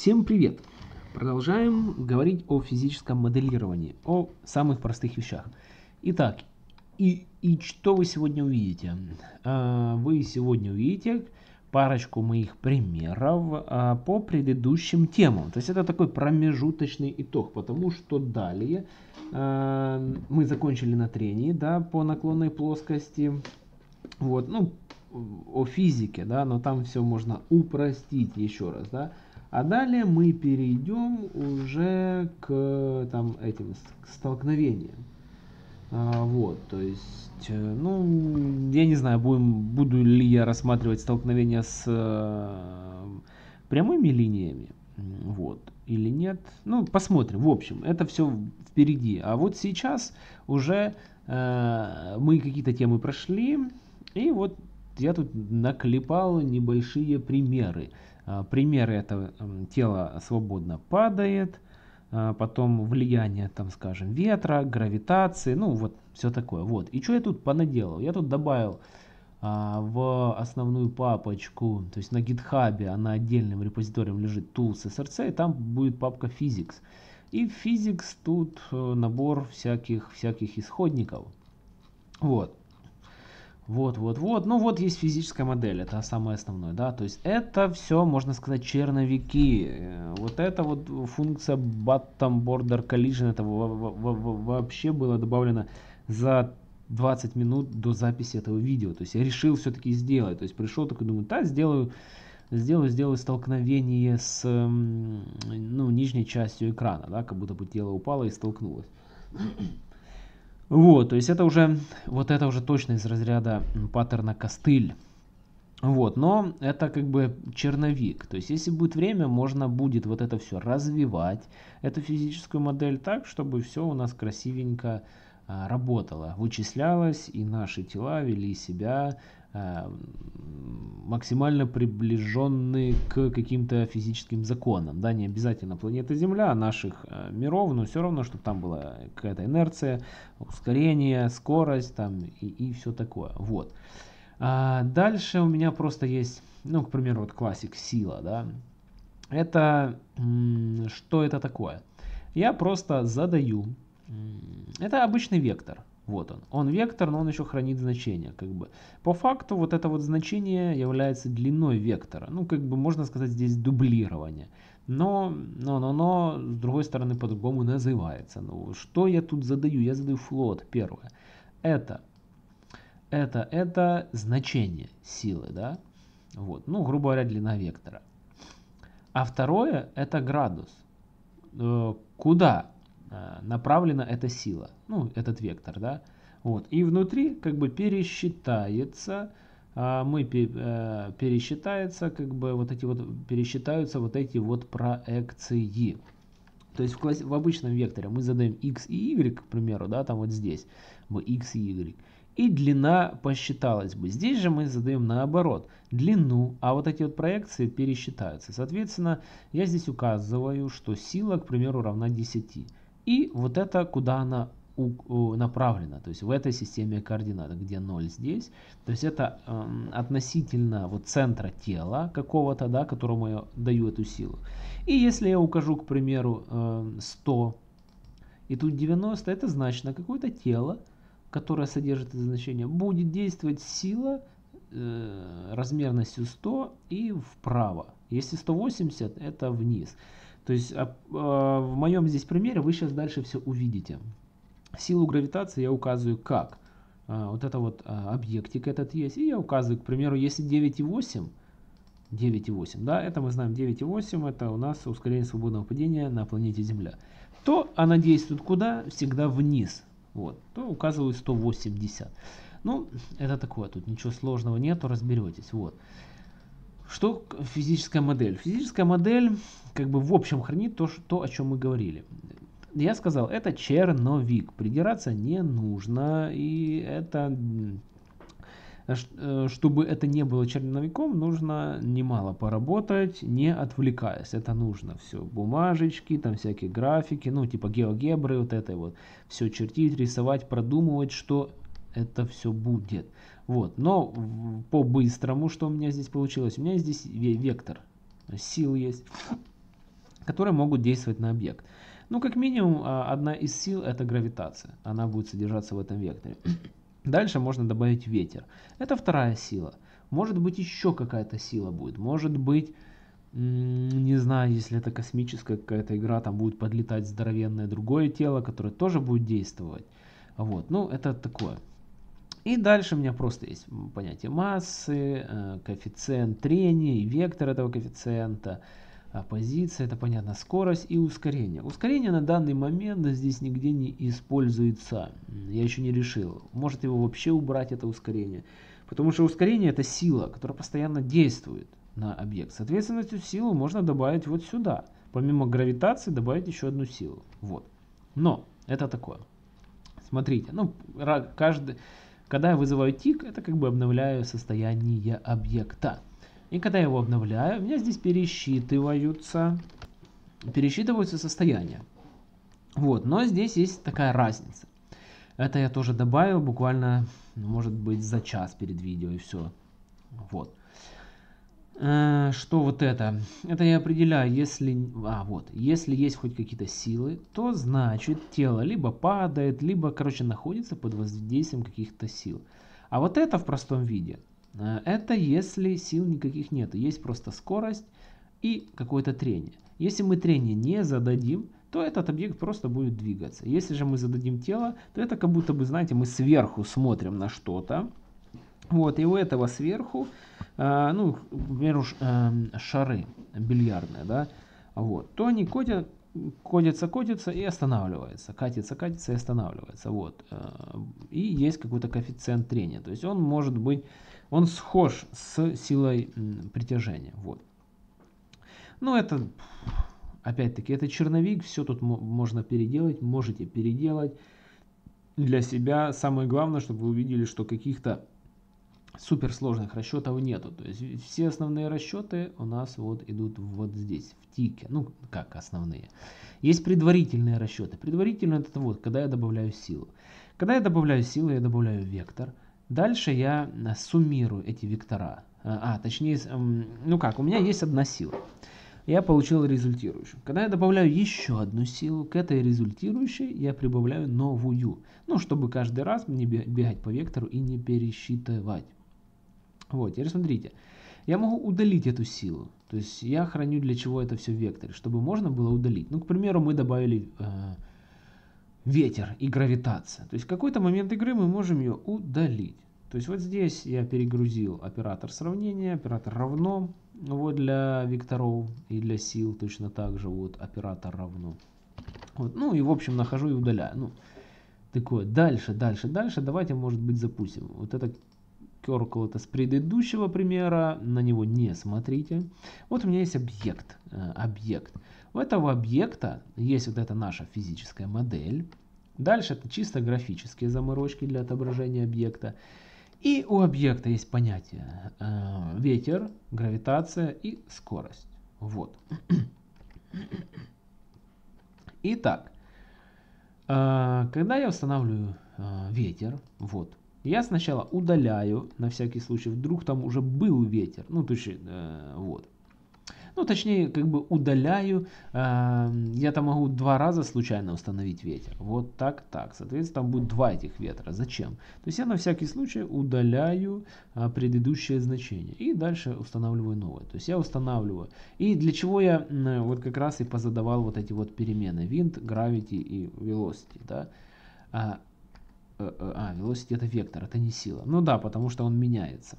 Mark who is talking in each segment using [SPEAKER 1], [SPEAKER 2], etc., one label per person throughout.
[SPEAKER 1] Всем привет! Продолжаем говорить о физическом моделировании, о самых простых вещах. Итак, и, и что вы сегодня увидите? А, вы сегодня увидите парочку моих примеров а, по предыдущим темам. То есть это такой промежуточный итог, потому что далее а, мы закончили на трении да, по наклонной плоскости. Вот, ну, о физике, да, но там все можно упростить еще раз, да. А далее мы перейдем уже к там этим к столкновениям. А, вот, то есть, э, ну, я не знаю, будем, буду ли я рассматривать столкновения с э, прямыми линиями, вот, или нет. Ну, посмотрим. В общем, это все впереди. А вот сейчас уже э, мы какие-то темы прошли, и вот я тут наклепал небольшие примеры. А, примеры это тело свободно падает, а, потом влияние, там, скажем, ветра, гравитации, ну вот все такое. Вот. И что я тут понаделал? Я тут добавил а, в основную папочку, то есть на гитхабе, она отдельным репозиторием лежит tools src, и там будет папка physics. И physics тут э, набор всяких, всяких исходников. Вот. Вот, вот, вот. Ну вот есть физическая модель, это самое основное, да. То есть это все, можно сказать, черновики. Э, вот эта вот функция bottom border collision, это вообще было добавлено за 20 минут до записи этого видео. То есть я решил все-таки сделать. То есть пришел такой, думаю, да, сделаю, сделаю, сделаю столкновение с ну, нижней частью экрана, да, как будто бы тело упало и столкнулось. Вот, то есть это уже, вот это уже точно из разряда паттерна костыль. Вот, но это как бы черновик. То есть, если будет время, можно будет вот это все развивать, эту физическую модель так, чтобы все у нас красивенько а, работало, вычислялось, и наши тела вели себя Э, максимально приближенные к каким-то физическим законам. Да, не обязательно планета Земля, а наших миров, но все равно, чтобы там была какая-то инерция, ускорение, скорость там и, и все такое. Вот. А дальше у меня просто есть, ну, к примеру, вот классик сила, да. Это, что это такое? Я просто задаю, это обычный вектор, вот он. Он вектор, но он еще хранит значение. Как бы. По факту вот это вот значение является длиной вектора. Ну, как бы можно сказать здесь дублирование. Но, но, но, но с другой стороны по-другому называется. Ну, что я тут задаю? Я задаю float первое. Это, это, это значение силы, да? Вот. Ну, грубо говоря, длина вектора. А второе это градус. Э, куда направлена эта сила, ну, этот вектор, да, вот, и внутри как бы пересчитается, а, мы э, пересчитается, как бы вот эти вот, пересчитаются вот эти вот проекции. То есть в, класс, в обычном векторе мы задаем x и y, к примеру, да, там вот здесь, мы x и y, и длина посчиталась бы. Здесь же мы задаем наоборот, длину, а вот эти вот проекции пересчитаются. Соответственно, я здесь указываю, что сила, к примеру, равна 10. И вот это, куда она направлена, то есть в этой системе координат, где 0 здесь, то есть это э, относительно вот центра тела какого-то, да, которому я даю эту силу. И если я укажу, к примеру, э, 100, и тут 90, это значит, на какое-то тело, которое содержит это значение, будет действовать сила э, размерностью 100 и вправо. Если 180, это вниз. То есть а, а, в моем здесь примере вы сейчас дальше все увидите. Силу гравитации я указываю как. А, вот это вот а, объектик этот есть. И я указываю, к примеру, если 9,8, 9,8, да, это мы знаем 9,8, это у нас ускорение свободного падения на планете Земля. То она действует куда? Всегда вниз. Вот, то указываю 180. Ну, это такое, тут ничего сложного нету, разберетесь. Вот. Что физическая модель? Физическая модель как бы в общем хранит то, что, о чем мы говорили. Я сказал, это черновик, придираться не нужно, и это, э, чтобы это не было черновиком, нужно немало поработать, не отвлекаясь. Это нужно все, бумажечки, там всякие графики, ну типа геогебры, вот это вот, все чертить, рисовать, продумывать, что это все будет. Вот, но по-быстрому, что у меня здесь получилось? У меня здесь вектор сил есть. которые могут действовать на объект. Ну, как минимум, а, одна из сил это гравитация. Она будет содержаться в этом векторе. Дальше можно добавить ветер. Это вторая сила. Может быть еще какая-то сила будет. Может быть, не знаю, если это космическая какая-то игра, там будет подлетать здоровенное другое тело, которое тоже будет действовать. Вот, ну это такое. И дальше у меня просто есть понятие массы, э, коэффициент трения и вектор этого коэффициента. А позиция, это понятно, скорость и ускорение. Ускорение на данный момент здесь нигде не используется. Я еще не решил. Может его вообще убрать, это ускорение. Потому что ускорение это сила, которая постоянно действует на объект. Соответственно, эту силу можно добавить вот сюда. Помимо гравитации добавить еще одну силу. Вот. Но это такое. Смотрите, ну, каждый, когда я вызываю тик, это как бы обновляю состояние объекта. И когда я его обновляю, у меня здесь пересчитываются, пересчитываются состояния. Вот, но здесь есть такая разница. Это я тоже добавил буквально, может быть, за час перед видео и все. Вот. Э, что вот это? Это я определяю, если, а, вот, если есть хоть какие-то силы, то значит тело либо падает, либо, короче, находится под воздействием каких-то сил. А вот это в простом виде Э, это если сил никаких нет, есть просто скорость и какое-то трение. Если мы трение не зададим, то этот объект просто будет двигаться. Если же мы зададим тело, то это как будто бы, знаете, мы сверху смотрим на что-то. Вот, и у этого сверху, э, ну, к примеру, э, шары бильярдные, да, вот, то они кодят, кодятся, кодятся и останавливается, катится, катится и останавливается, вот. Э, и есть какой-то коэффициент трения, то есть он может быть он схож с силой притяжения. Вот. Ну, это, опять-таки, это черновик, все тут можно переделать, можете переделать для себя. Самое главное, чтобы вы увидели, что каких-то суперсложных расчетов нету. То есть все основные расчеты у нас вот идут вот здесь, в тике. Ну, как основные. Есть предварительные расчеты. Предварительные это вот, когда я добавляю силу. Когда я добавляю силу, я добавляю вектор. Дальше я э, суммирую эти вектора. А, а, точнее, ну как, у меня есть одна сила. Я получил результирующую. Когда я добавляю еще одну силу, к этой результирующей я прибавляю новую. Ну, чтобы каждый раз мне бегать по вектору и не пересчитывать. Вот, теперь смотрите. Я могу удалить эту силу. То есть я храню для чего это все в векторе, чтобы можно было удалить. Ну, к примеру, мы добавили э, ветер и гравитация. То есть в какой-то момент игры мы можем ее удалить. То есть вот здесь я перегрузил оператор сравнения, оператор равно, вот для векторов и для сил точно так же вот оператор равно. Вот, ну и в общем нахожу и удаляю. Ну, такое. Дальше, дальше, дальше. Давайте, может быть, запустим. Вот это Curl это с предыдущего примера, на него не смотрите. Вот у меня есть объект. Э, объект. У этого объекта есть вот эта наша физическая модель. Дальше это чисто графические заморочки для отображения объекта. И у объекта есть понятие э, ветер, гравитация и скорость. Вот. Итак, э, когда я устанавливаю ветер, вот, я сначала удаляю, на всякий случай, вдруг там уже был ветер, ну, то есть, э, вот. Ну, точнее, как бы удаляю. Э, я там могу два раза случайно установить ветер. Вот так, так. Соответственно, там будет два этих ветра. Зачем? То есть я на всякий случай удаляю э, предыдущее значение. И дальше устанавливаю новое. То есть я устанавливаю. И для чего я э, вот как раз и позадавал вот эти вот перемены. Wind, Gravity и Velocity. Да? А, э, э, а, velocity это вектор, это не сила. Ну да, потому что он меняется.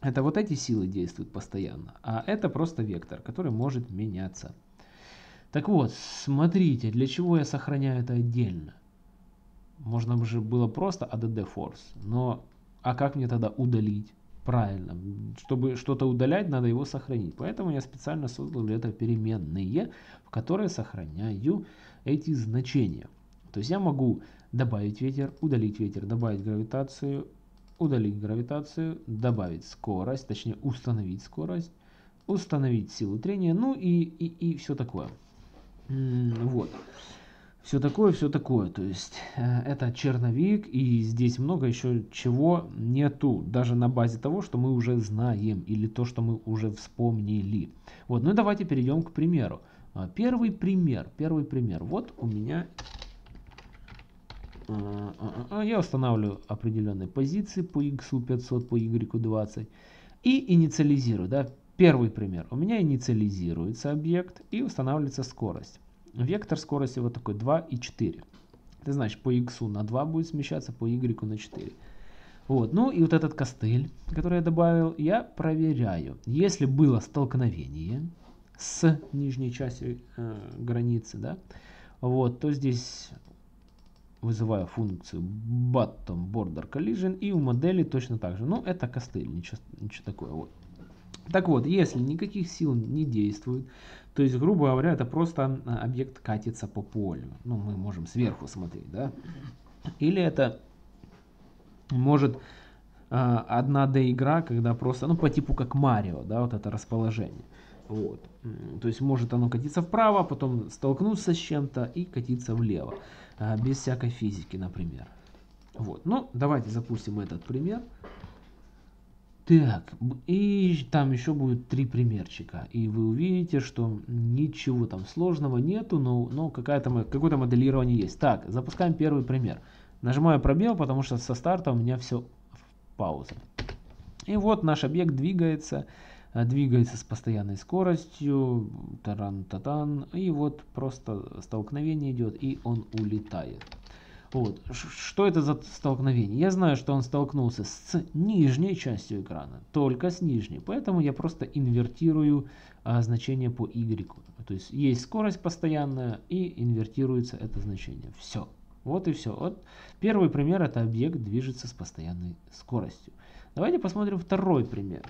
[SPEAKER 1] Это вот эти силы действуют постоянно, а это просто вектор, который может меняться. Так вот, смотрите, для чего я сохраняю это отдельно. Можно бы же было просто add force, но а как мне тогда удалить? Правильно, чтобы что-то удалять, надо его сохранить. Поэтому я специально создал для этого переменные, в которые сохраняю эти значения. То есть я могу добавить ветер, удалить ветер, добавить гравитацию, удалить гравитацию, добавить скорость, точнее установить скорость, установить силу трения, ну и, и, и все такое. Вот. все такое, все такое. То есть э, это черновик, и здесь много еще чего нету, даже на базе того, что мы уже знаем, или то, что мы уже вспомнили. Вот, ну давайте перейдем к примеру. А, первый пример, первый пример. Вот у меня я устанавливаю определенные позиции по x 500, по y 20 и инициализирую. Да? Первый пример. У меня инициализируется объект и устанавливается скорость. Вектор скорости вот такой 2 и 4. Это значит по x на 2 будет смещаться, по y на 4. Вот. Ну и вот этот костыль, который я добавил, я проверяю. Если было столкновение с нижней частью э, границы, да, вот, то здесь вызываю функцию bottom border collision и у модели точно так же. Ну, это костыль, ничего, ничего такого. Вот. Так вот, если никаких сил не действует, то есть, грубо говоря, это просто а, объект катится по полю. Ну, мы можем сверху смотреть, да. Или это может а, 1D игра, когда просто, ну, по типу как Марио, да, вот это расположение. Вот. То есть может оно катиться вправо, потом столкнуться с чем-то и катиться влево. А, без всякой физики, например. Вот. Ну, давайте запустим этот пример. Так, и там еще будет три примерчика. И вы увидите, что ничего там сложного нету, но, но какое-то какое моделирование есть. Так, запускаем первый пример. Нажимаю пробел, потому что со старта у меня все в паузе. И вот наш объект двигается, двигается с постоянной скоростью, таран-татан, и вот просто столкновение идет, и он улетает. Вот. Что это за столкновение? Я знаю, что он столкнулся с нижней частью экрана, только с нижней. Поэтому я просто инвертирую а, значение по y. То есть есть скорость постоянная и инвертируется это значение. Все. Вот и все. Вот первый пример это объект движется с постоянной скоростью. Давайте посмотрим второй пример.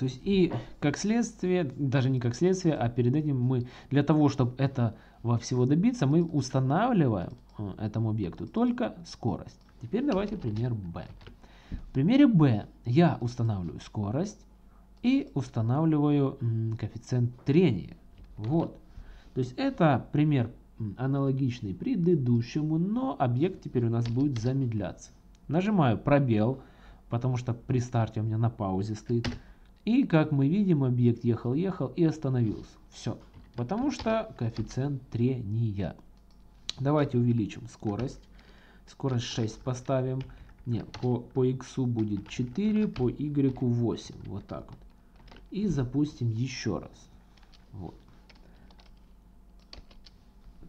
[SPEAKER 1] То есть и как следствие, даже не как следствие, а перед этим мы для того, чтобы это во всего добиться, мы устанавливаем Э, этому объекту, только скорость. Теперь давайте пример B. В примере B я устанавливаю скорость и устанавливаю коэффициент трения. Вот. То есть это пример аналогичный предыдущему, но объект теперь у нас будет замедляться. Нажимаю пробел, потому что при старте у меня на паузе стоит. И как мы видим, объект ехал-ехал и остановился. Все. Потому что коэффициент трения. Давайте увеличим скорость. Скорость 6 поставим. Нет, по, по x будет 4, по y 8. Вот так вот. И запустим еще раз. Вот.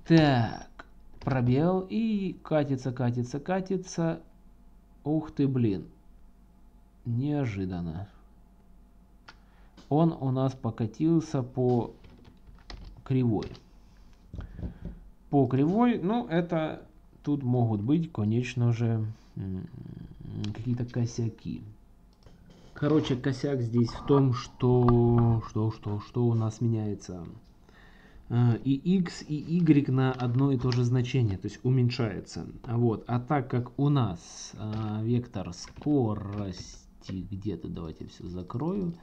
[SPEAKER 1] Так, пробел и катится, катится, катится. Ух ты, блин. Неожиданно. Он у нас покатился по кривой по кривой, ну, это тут могут быть, конечно же, какие-то косяки. Короче, косяк здесь в том, что, что, что, что у нас меняется э, и x, и y на одно и то же значение, то есть уменьшается. Вот. А так как у нас а, вектор скорости, где-то давайте все закрою,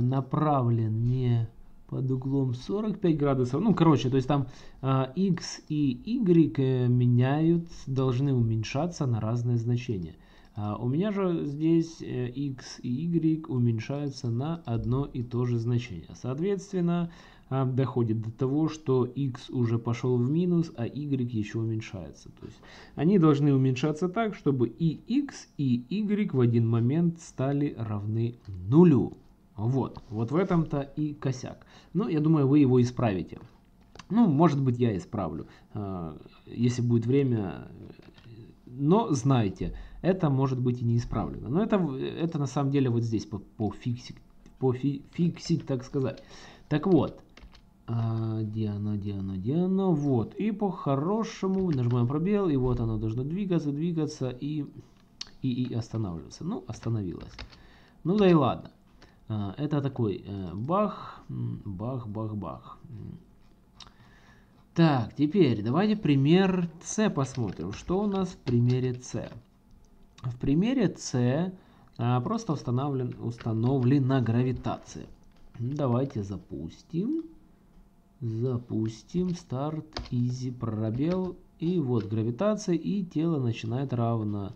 [SPEAKER 1] направлен не под углом 45 градусов. Ну, короче, то есть там а, x и y э, меняют, должны уменьшаться на разные значения. А у меня же здесь э, x и y уменьшаются на одно и то же значение. Соответственно, а, доходит до того, что x уже пошел в минус, а y еще уменьшается. То есть они должны уменьшаться так, чтобы и x, и y в один момент стали равны нулю. Вот, вот в этом-то и косяк. Но я думаю, вы его исправите. Ну, может быть, я исправлю, а, если будет время. Но знайте, это может быть и не исправлено. Но это, это на самом деле вот здесь по, по фиксить, по фи, фиксить, так сказать. Так вот, а, где оно, где оно, где оно, вот. И по-хорошему нажимаем пробел, и вот оно должно двигаться, двигаться и, и, и останавливаться. Ну, остановилось. Ну да и ладно. А, это такой э, бах, бах, бах, бах. Так, теперь давайте пример С посмотрим. Что у нас в примере С? В примере С а, просто установлен, установлена гравитация. Давайте запустим. Запустим. Старт. Easy. Пробел. И вот гравитация. И тело начинает равно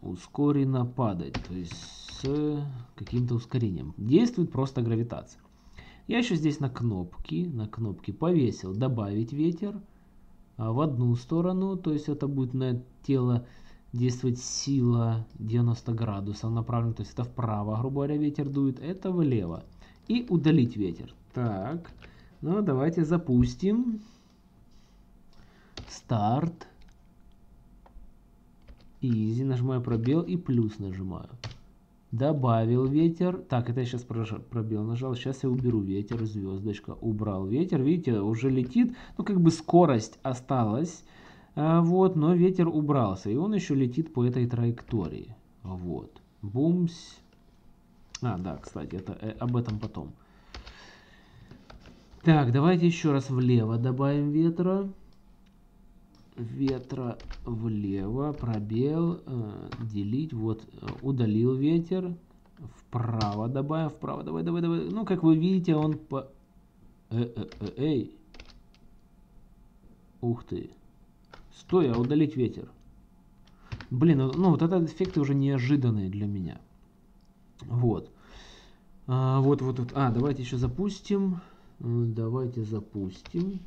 [SPEAKER 1] ускоренно падать. То есть с каким-то ускорением. Действует просто гравитация. Я еще здесь на кнопки, на кнопки повесил добавить ветер а, в одну сторону, то есть это будет на тело действовать сила 90 градусов направлена, то есть это вправо, грубо говоря, ветер дует, это влево. И удалить ветер. Так, ну давайте запустим. Старт. Изи, нажимаю пробел и плюс нажимаю. Добавил ветер. Так, это я сейчас пробел нажал. Сейчас я уберу ветер, звездочка. Убрал ветер. Видите, уже летит. Ну, как бы скорость осталась. А, вот, но ветер убрался. И он еще летит по этой траектории. Вот. Бумс. А, да, кстати, это э, об этом потом. Так, давайте еще раз влево добавим ветра ветра влево, пробел, э, делить, вот, э, удалил ветер, вправо добавим, вправо, давай, давай, давай. Ну, как вы видите, он по... Э, э, э, эй! Ух ты! Стой, а удалить ветер. Блин, ну, ну вот этот эффекты уже неожиданные для меня. Вот. А, вот, вот, вот. А, давайте еще запустим. Давайте запустим.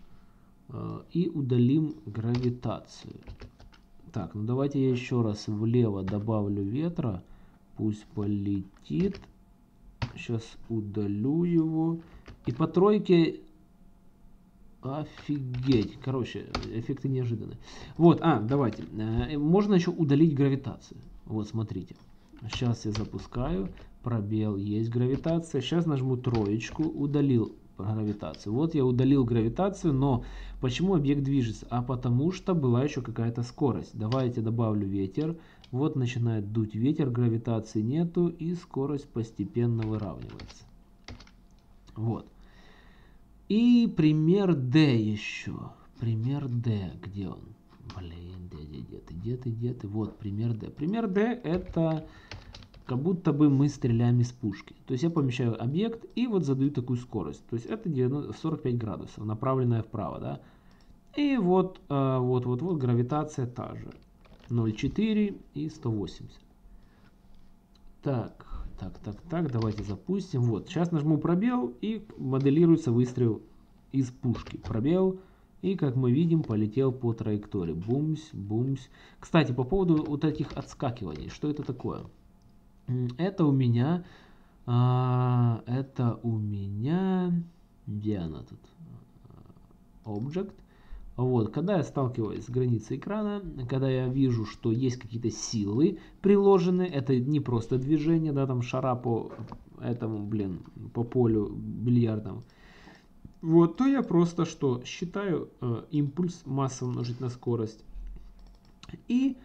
[SPEAKER 1] Э, и удалим гравитацию. Так, ну давайте я еще раз влево добавлю ветра. Пусть полетит. Сейчас удалю его. И по тройке... Офигеть. Короче, эффекты неожиданные. Вот, а, давайте. Э, можно еще удалить гравитацию. Вот, смотрите. Сейчас я запускаю. Пробел, есть гравитация. Сейчас нажму троечку. Удалил гравитацию. Вот я удалил гравитацию, но почему объект движется? А потому что была еще какая-то скорость. Давайте добавлю ветер. Вот начинает дуть ветер, гравитации нету и скорость постепенно выравнивается. Вот. И пример D еще. Пример D. Где он? Блин, где, где, где ты, где ты, где ты? Вот пример D. Пример D это как будто бы мы стреляем из пушки. То есть я помещаю объект и вот задаю такую скорость. То есть это 45 градусов, направленная вправо, да. И вот, э, вот, вот, вот гравитация та же. 0,4 и 180. Так, так, так, так, давайте запустим. Вот, сейчас нажму пробел и моделируется выстрел из пушки. Пробел. И, как мы видим, полетел по траектории. Бумс, бумс. Кстати, по поводу вот этих отскакиваний. Что это такое? Это у меня, а, это у меня, где она тут? Object. Вот, когда я сталкиваюсь с границей экрана, когда я вижу, что есть какие-то силы приложены, это не просто движение, да, там шара по этому, блин, по полю бильярдом, вот, то я просто что, считаю э, импульс масса умножить на скорость и,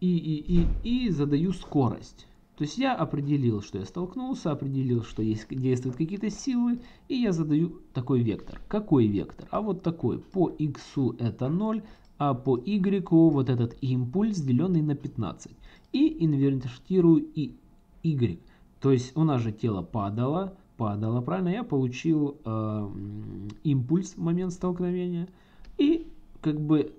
[SPEAKER 1] и, и, и, и задаю скорость. То есть я определил, что я столкнулся, определил, что есть, действуют какие-то силы, и я задаю такой вектор. Какой вектор? А вот такой. По x это 0, а по y вот этот импульс, деленный на 15. И инвертирую и y. То есть у нас же тело падало, падало, правильно? Я получил э, импульс в момент столкновения и как бы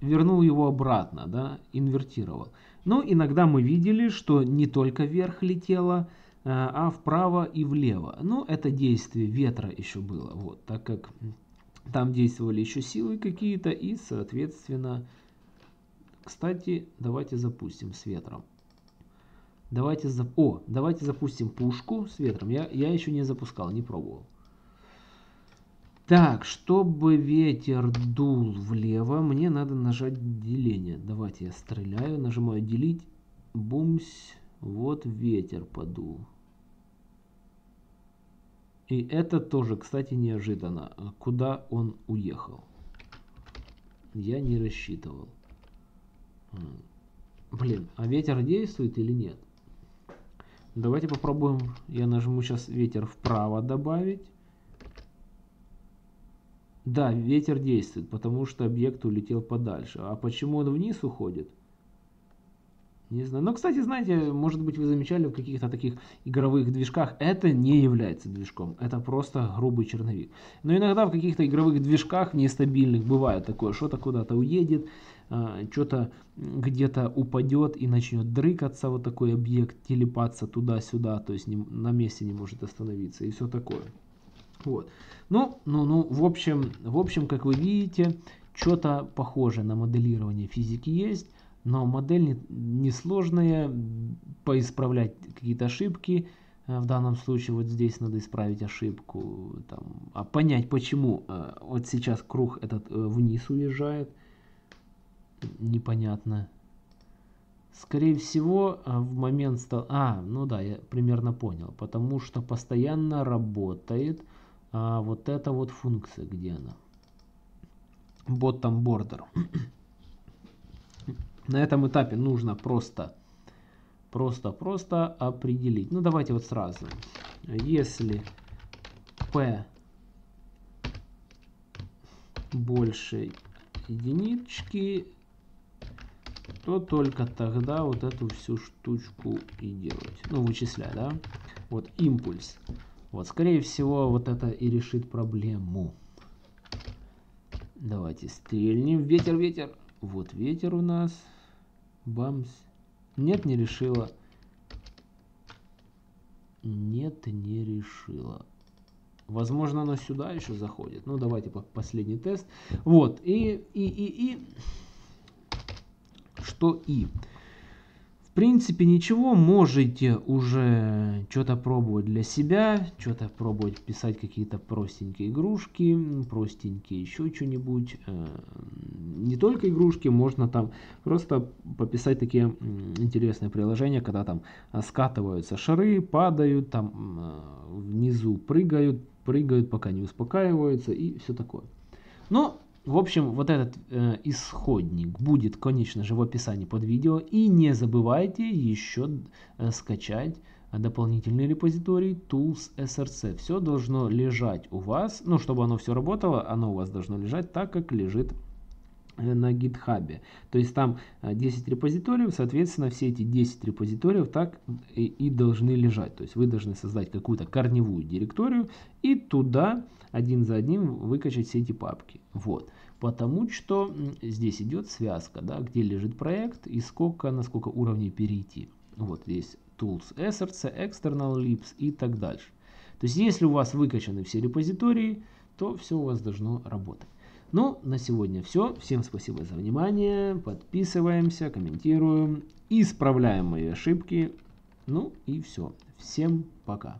[SPEAKER 1] вернул его обратно, да, инвертировал. Но иногда мы видели, что не только вверх летело, э, а вправо и влево. Но это действие ветра еще было, вот, так как там действовали еще силы какие-то и, соответственно, кстати, давайте запустим с ветром. Давайте, за... О, давайте запустим пушку с ветром. Я, я еще не запускал, не пробовал. Так, чтобы ветер дул влево, мне надо нажать деление. Давайте я стреляю, нажимаю делить. Бумс. Вот ветер подул. И это тоже, кстати, неожиданно. Куда он уехал? Я не рассчитывал. Блин, а ветер действует или нет? Давайте попробуем. Я нажму сейчас ветер вправо добавить. Да, ветер действует, потому что объект улетел подальше. А почему он вниз уходит? Не знаю. Но, кстати, знаете, может быть, вы замечали в каких-то таких игровых движках, это не является движком. Это просто грубый черновик. Но иногда в каких-то игровых движках нестабильных бывает такое, что-то куда-то уедет, а, что-то где-то упадет и начнет дрыкаться вот такой объект, телепаться туда-сюда, то есть на месте не может остановиться и все такое. Вот. Ну, ну, ну, в общем, в общем, как вы видите, что-то похожее на моделирование физики есть, но модель несложная, не поисправлять какие-то ошибки, э, в данном случае вот здесь надо исправить ошибку, там, а понять почему э, вот сейчас круг этот э, вниз уезжает, непонятно. Скорее всего, в момент стал... А, ну да, я примерно понял. Потому что постоянно работает а, вот эта вот функция, где она? Bottom border. На этом этапе нужно просто, просто, просто определить. Ну, давайте вот сразу. Если P больше единички, то только тогда вот эту всю штучку и делать. Ну, вычислять, да? Вот импульс. Вот, скорее всего, вот это и решит проблему. Давайте стрельнем. Ветер, ветер. Вот ветер у нас. Бамс. Нет, не решила. Нет, не решила. Возможно, оно сюда еще заходит. Ну, давайте по последний тест. Вот. И, и, и, и. Что и? Принципе, ничего, можете уже что-то пробовать для себя, что-то пробовать писать какие-то простенькие игрушки, простенькие еще что-нибудь. Э, не только игрушки, можно там просто пописать такие интересные приложения, когда там скатываются шары, падают, там э, внизу прыгают, прыгают, пока не успокаиваются и все такое. Но в общем, вот этот э, исходник будет, конечно же, в описании под видео. И не забывайте еще э, скачать дополнительный репозиторий tools src. Все должно лежать у вас, ну, чтобы оно все работало, оно у вас должно лежать так, как лежит на гитхабе. То есть там 10 э, репозиториев, соответственно, все эти 10 репозиториев так и, и должны лежать. То есть вы должны создать какую-то корневую директорию и туда один за одним выкачать все эти папки. Вот. Потому что здесь идет связка, да, где лежит проект и сколько, на сколько уровней перейти. Вот здесь tools src, external libs и так дальше. То есть если у вас выкачаны все репозитории, то все у вас должно работать. Ну, на сегодня все. Всем спасибо за внимание. Подписываемся, комментируем, исправляем мои ошибки. Ну и все. Всем пока.